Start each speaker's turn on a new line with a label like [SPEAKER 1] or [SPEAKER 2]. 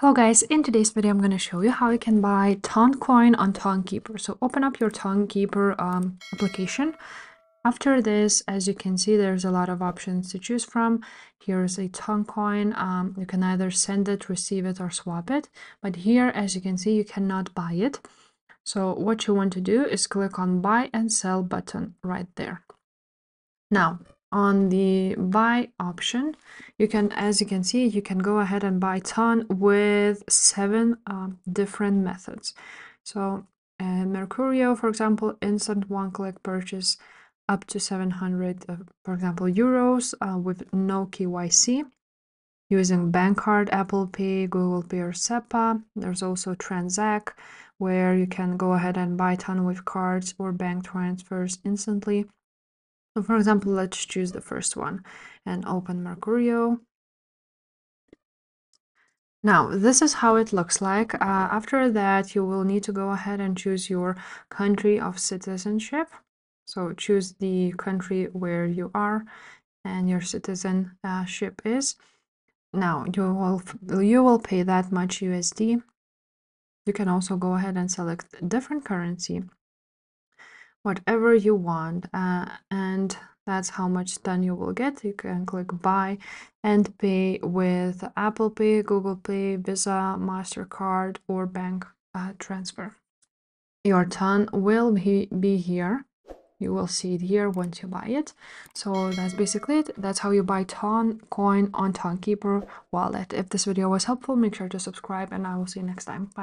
[SPEAKER 1] Hello guys, in today's video I'm going to show you how you can buy Toncoin on Tonkeeper. So open up your Tonkeeper um, application. After this, as you can see, there's a lot of options to choose from. Here's a Toncoin. Um, you can either send it, receive it, or swap it. But here, as you can see, you cannot buy it. So what you want to do is click on buy and sell button right there. Now, on the buy option. You can as you can see you can go ahead and buy ton with seven um, different methods. So uh, mercuryo for example instant one click purchase up to 700 uh, for example euros uh, with no kyc using bank card apple pay google pay or sepa. There's also transact where you can go ahead and buy ton with cards or bank transfers instantly so for example, let's choose the first one and open Mercuryo. Now, this is how it looks like. Uh, after that, you will need to go ahead and choose your country of citizenship. So choose the country where you are and your citizenship is. Now, you will, you will pay that much USD. You can also go ahead and select different currency whatever you want uh, and that's how much ton you will get. You can click buy and pay with apple pay google pay visa mastercard or bank uh, transfer. Your ton will be, be here. You will see it here once you buy it. So that's basically it. That's how you buy ton coin on tonkeeper wallet. If this video was helpful make sure to subscribe and i will see you next time. Bye